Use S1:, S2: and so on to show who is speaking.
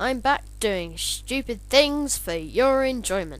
S1: I'm back doing stupid things for your enjoyment.